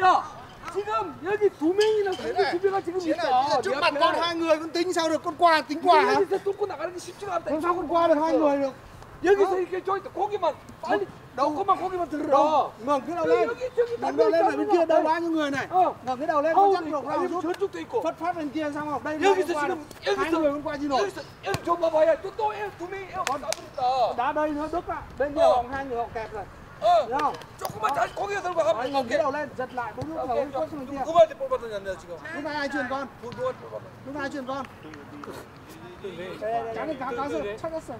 야 지금 여기 두 명이나 상대 두 명가 지금 Chiến 있어 này, trước 내 mặt 앞에. con hai người con tính sao được con qua tính qua hả 여기서 뚫고 나가는 게 쉽지가 않다 làm sao con qua được hai người được 여기서 이렇게 저기 고기만 빨리 조금만 고기만 들으라 đâu ngẩng cái đầu lên 여기 저기 ngẩng đầu lên ở bên kia đâu bao nhiêu người này 어 ngẩng cái đầu lên con 아우 chắc được nào rút 저쪽도 있고 phất phát bên kia xong không đây 여기서 qua 지금 hai 여기서 người con qua gì nổi 여기서 여기 좀 봐봐야 또또두 명이 어 나버린다 đá đây nó đứt ạ bên kia Ờ. họ hai người họ kẹp rồi ờ Đấy không? Chỗ trái có kia tôi vào không? Anh kia đầu lên, giật lại bốn lúc vào hút xong rồi kia. Không ai thì bộ bật nhà nhà chị không? Lúc này ai truyền con? Luôn luôn. Lúc này ai truyền con? Trắng thì cá cá rồi, chắc rồi.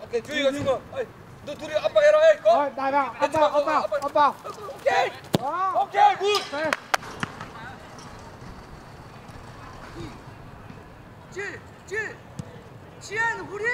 Ok, truy rồi chung rồi. 너 둘이 압박해라 해. 거. 어, 나 나. 압박, 압박, 압박. 오케이. 어. 오케이, 굿. 네. 지, 지, 지안 우리.